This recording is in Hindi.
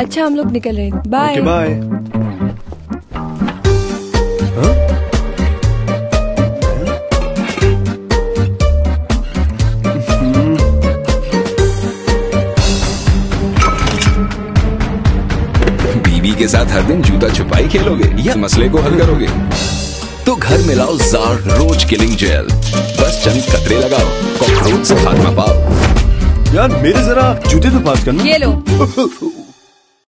अच्छा हम लोग निकल रहे हैं। बाय बाय बीवी के साथ हर दिन जूता छुपाई खेलोगे या मसले को हल करोगे? तो घर में लाओ जार रोज किलिंग जेल बस चंद कतरे लगाओ कॉकरोच से खात्मा पाओ। यार मेरे जरा जूते तो पास करना। ये लो।